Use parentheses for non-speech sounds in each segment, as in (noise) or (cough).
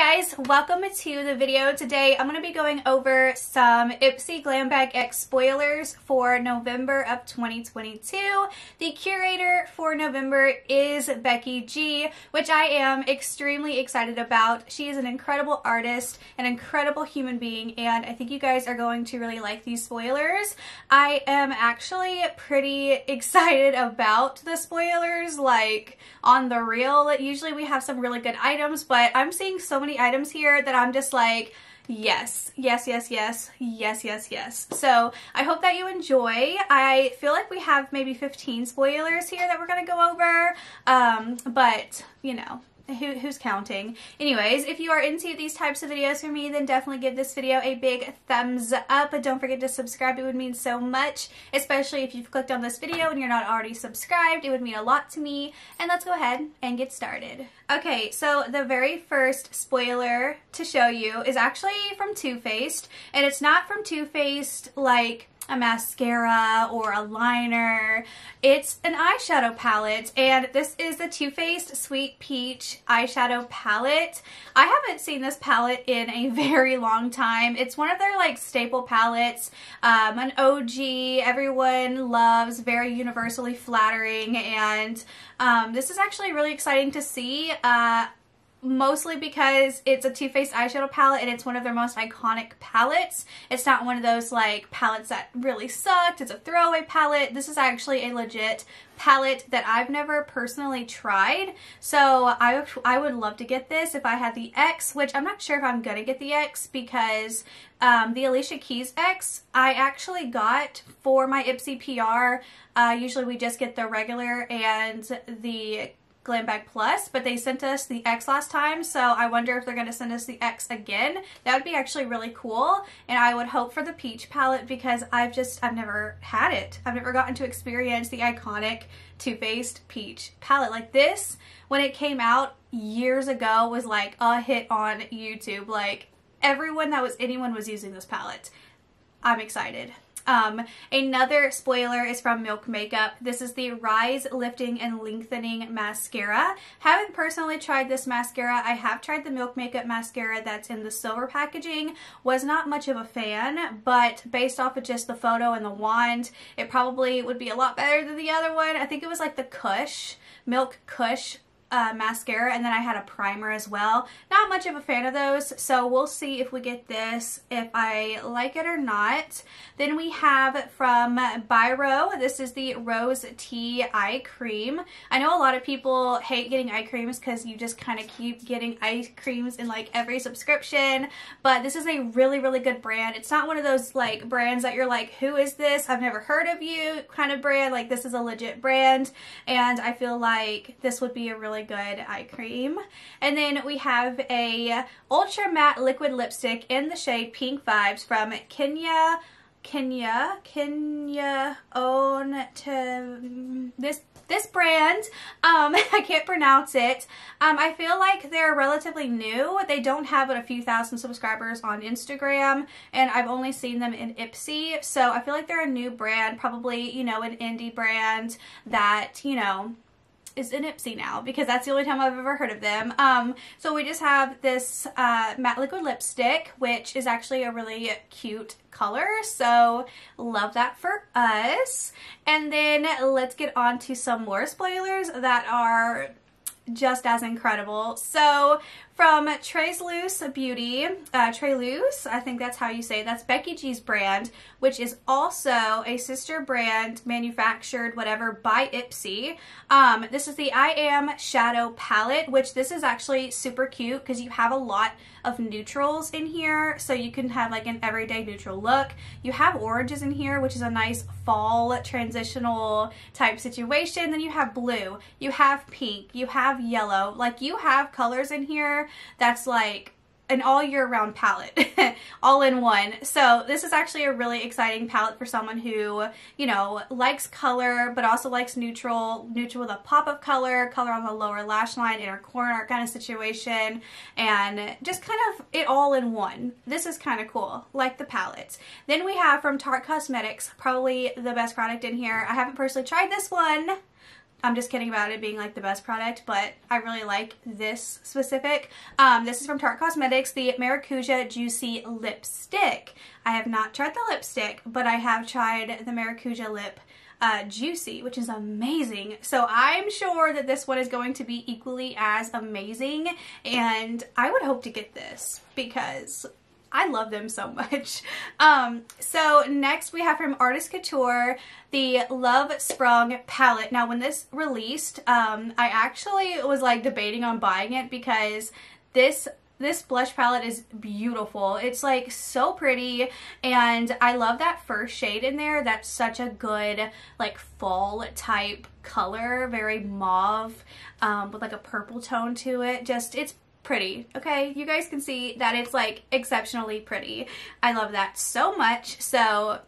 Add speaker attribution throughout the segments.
Speaker 1: guys, welcome to the video. Today I'm going to be going over some Ipsy Glam Bag X spoilers for November of 2022. The curator for November is Becky G, which I am extremely excited about. She is an incredible artist, an incredible human being, and I think you guys are going to really like these spoilers. I am actually pretty (laughs) excited about the spoilers, like on the real. Usually we have some really good items, but I'm seeing so many items here that I'm just like, yes, yes, yes, yes, yes, yes, yes. So I hope that you enjoy. I feel like we have maybe 15 spoilers here that we're going to go over, um, but you know, who, who's counting? Anyways, if you are into these types of videos for me, then definitely give this video a big thumbs up. But don't forget to subscribe. It would mean so much, especially if you've clicked on this video and you're not already subscribed. It would mean a lot to me. And let's go ahead and get started. Okay, so the very first spoiler to show you is actually from Too Faced. And it's not from Too Faced like a mascara or a liner. It's an eyeshadow palette and this is the Too Faced Sweet Peach eyeshadow palette. I haven't seen this palette in a (laughs) very long time. It's one of their like staple palettes, um, an OG, everyone loves, very universally flattering and um, this is actually really exciting to see. Uh, mostly because it's a Too Faced eyeshadow palette and it's one of their most iconic palettes. It's not one of those like palettes that really sucked. It's a throwaway palette. This is actually a legit palette that I've never personally tried. So I, I would love to get this if I had the X, which I'm not sure if I'm to get the X because um, the Alicia Keys X I actually got for my Ipsy PR. Uh, usually we just get the regular and the Glam Bag Plus, but they sent us the X last time, so I wonder if they're going to send us the X again. That would be actually really cool, and I would hope for the Peach palette because I've just, I've never had it. I've never gotten to experience the iconic Too Faced Peach palette. Like this, when it came out years ago, was like a hit on YouTube. Like, everyone that was, anyone was using this palette. I'm excited. Um, another spoiler is from Milk Makeup. This is the Rise Lifting and Lengthening Mascara. Haven't personally tried this mascara. I have tried the Milk Makeup mascara that's in the silver packaging. Was not much of a fan, but based off of just the photo and the wand, it probably would be a lot better than the other one. I think it was like the Kush, Milk Kush uh, mascara and then I had a primer as well. Not much of a fan of those, so we'll see if we get this, if I like it or not. Then we have from Byro, this is the Rose Tea Eye Cream. I know a lot of people hate getting eye creams because you just kind of keep getting eye creams in like every subscription, but this is a really, really good brand. It's not one of those like brands that you're like, who is this? I've never heard of you kind of brand. Like this is a legit brand, and I feel like this would be a really really good eye cream. And then we have a ultra matte liquid lipstick in the shade Pink Vibes from Kenya Kenya, Kenya own to this this brand. Um, (laughs) I can't pronounce it. Um, I feel like they're relatively new. They don't have but a few thousand subscribers on Instagram, and I've only seen them in Ipsy. So I feel like they're a new brand, probably you know an indie brand that you know is in Ipsy now because that's the only time I've ever heard of them. Um, so we just have this uh, matte liquid lipstick, which is actually a really cute color. So love that for us. And then let's get on to some more spoilers that are just as incredible. So from Treslúce Beauty, uh, Treslúce, I think that's how you say it. That's Becky G's brand, which is also a sister brand manufactured, whatever, by Ipsy. Um, this is the I Am Shadow Palette, which this is actually super cute because you have a lot of neutrals in here. So you can have like an everyday neutral look. You have oranges in here, which is a nice fall transitional type situation. Then you have blue, you have pink, you have yellow. Like you have colors in here that's like an all year round palette (laughs) all in one. So this is actually a really exciting palette for someone who, you know, likes color but also likes neutral, neutral with a pop of color, color on the lower lash line, inner corner kind of situation, and just kind of it all in one. This is kind of cool, like the palettes. Then we have from Tarte Cosmetics, probably the best product in here. I haven't personally tried this one, I'm just kidding about it being like the best product, but I really like this specific. Um, this is from Tarte Cosmetics, the Maracuja Juicy Lipstick. I have not tried the lipstick, but I have tried the Maracuja Lip uh, Juicy, which is amazing. So I'm sure that this one is going to be equally as amazing, and I would hope to get this because I love them so much. (laughs) Um, so next we have from Artist Couture the Love Sprung palette. Now when this released, um, I actually was like debating on buying it because this this blush palette is beautiful. It's like so pretty and I love that first shade in there. That's such a good like fall type color, very mauve um, with like a purple tone to it. Just, it's pretty okay? You guys can see that it's like exceptionally pretty. I love that so much. So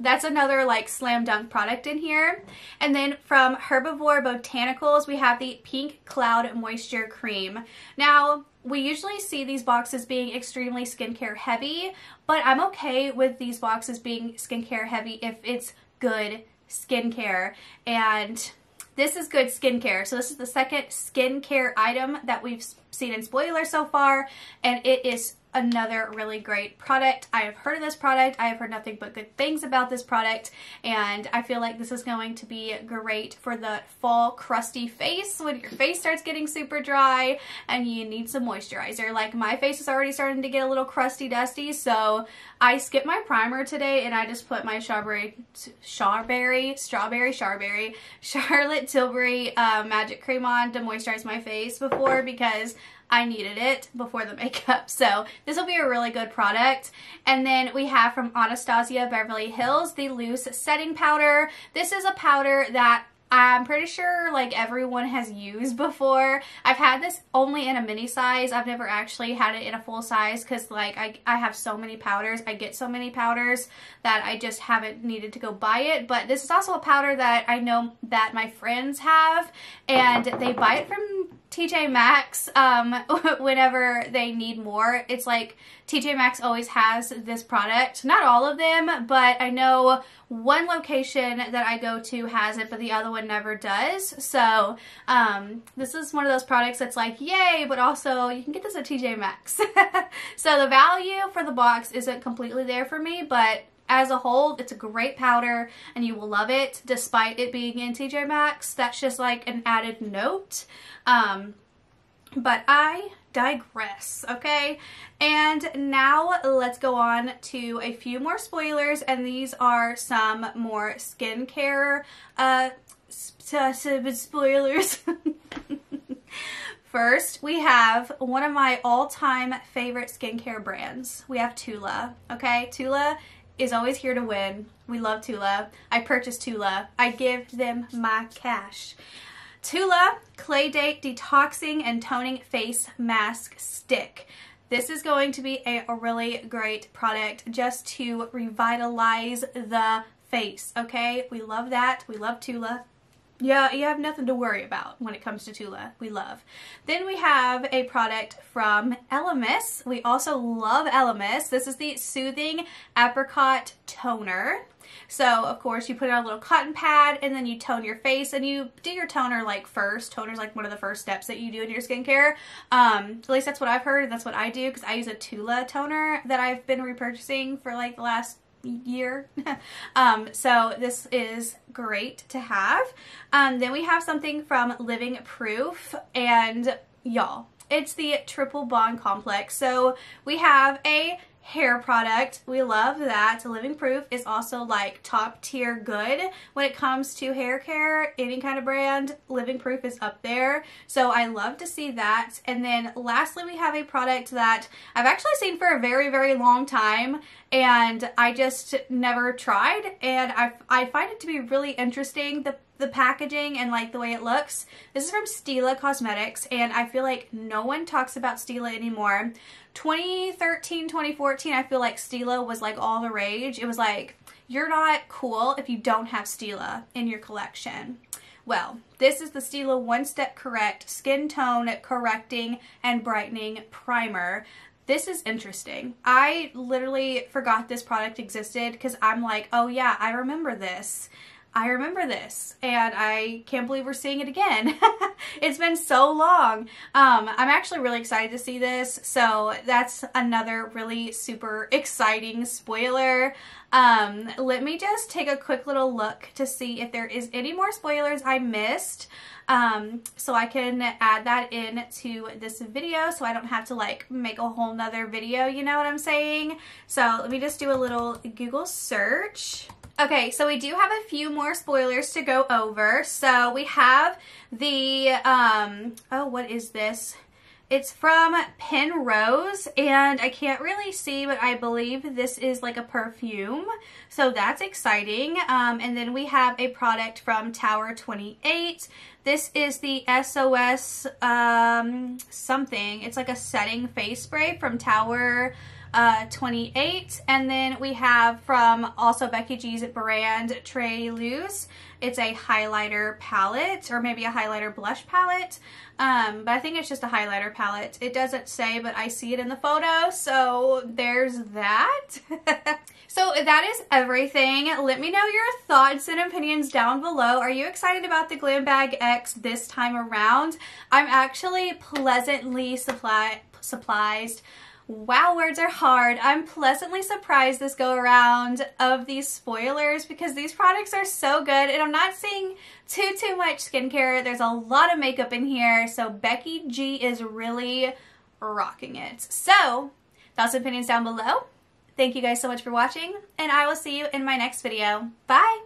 Speaker 1: that's another like slam dunk product in here. And then from Herbivore Botanicals we have the Pink Cloud Moisture Cream. Now we usually see these boxes being extremely skincare heavy but I'm okay with these boxes being skincare heavy if it's good skincare. And this is good skincare. So this is the second skincare item that we've seen in Spoiler so far, and it is another really great product. I have heard of this product. I have heard nothing but good things about this product and I feel like this is going to be great for the fall crusty face when your face starts getting super dry and you need some moisturizer. Like my face is already starting to get a little crusty dusty so I skipped my primer today and I just put my strawberry, strawberry, strawberry, strawberry, (laughs) Charlotte Tilbury uh, magic cream on to moisturize my face before because I needed it before the (laughs) makeup. So this will be a really good product. And then we have from Anastasia Beverly Hills, the loose setting powder. This is a powder that I'm pretty sure like everyone has used before. I've had this only in a mini size. I've never actually had it in a full size because like I, I have so many powders. I get so many powders that I just haven't needed to go buy it. But this is also a powder that I know that my friends have and they buy it from TJ Maxx um, (laughs) whenever they need more. It's like TJ Maxx always has this product. Not all of them, but I know one location that I go to has it, but the other one never does. So um, this is one of those products that's like, yay, but also you can get this at TJ Maxx. (laughs) so the value for the box isn't completely there for me, but as a whole, it's a great powder and you will love it despite it being in TJ Maxx. That's just like an added note. Um, but I digress, okay? And now let's go on to a few more spoilers, and these are some more skincare uh, spoilers. (laughs) First, we have one of my all-time favorite skincare brands. We have Tula, okay? Tula is always here to win. We love Tula. I purchased Tula. I give them my cash. Tula Clay Date Detoxing and Toning Face Mask Stick. This is going to be a, really great product just to revitalize the face, okay? We love that. We love Tula. Yeah, you have nothing to worry about when it comes to Tula. We love. Then we have a product from Elemis. We also love Elemis. This is the Soothing Apricot Toner. So, of course, you put on a little cotton pad and then you tone your face and you do your toner like first. Toner is like one of the first steps that you do in your skincare. Um, at least that's what I've heard that's what I do because I use a Tula toner that I've been repurchasing for like the last year. (laughs) um, so this is great to have. Um, then we have something from Living Proof and y'all, it's the Triple Bond Complex. So we have a hair product. We love that. Living Proof is also like top tier good when it comes to hair care. Any kind of brand, Living Proof is up there. So I love to see that. And then lastly, we have a product that I've actually seen for a very, very long time and I just never tried and I, I find it to be really interesting. The the packaging and like the way it looks. This is from Stila Cosmetics and I feel like no one talks about Stila anymore. 2013, 2014, I feel like Stila was like all the rage. It was like, you're not cool if you don't have Stila in your collection. Well, this is the Stila One Step Correct Skin Tone Correcting and Brightening Primer. This is interesting. I literally forgot this product existed because I'm like, oh yeah, I remember this. I remember this and I can't believe we're seeing it again. (laughs) it's been so long. Um, I'm actually really excited to see this. So that's another really super exciting spoiler. Um, let me just take a quick little look to see if there is any more spoilers I missed. Um, so I can add that in to this video so I don't have to like make a whole nother video, you know what I'm saying? So let me just do a little Google search. Okay, so we do have a few more spoilers to go over. So we have the, um, oh, what is this? It's from Pinrose, and I can't really see, but I believe this is like a perfume. So that's exciting. Um, and then we have a product from Tower 28. This is the SOS um, something. It's like a setting face spray from Tower uh, 28. And then we have from also Becky G's brand Treslúce. It's a highlighter palette or maybe a highlighter blush palette. Um, but I think it's just a highlighter palette. It doesn't say, but I see it in the photo. So there's that. (laughs) so that is everything. Let me know your thoughts and opinions down below. Are you excited about the Glam Bag X this time around? I'm actually pleasantly supply surprised Wow, words are hard. I'm pleasantly surprised this go around of these spoilers because these products are so good and I'm not seeing too, too much skincare. There's a lot of makeup in here, so Becky G is really rocking it. So, thoughts and opinions down below. Thank you guys so much for watching, and I will see you in my next video. Bye!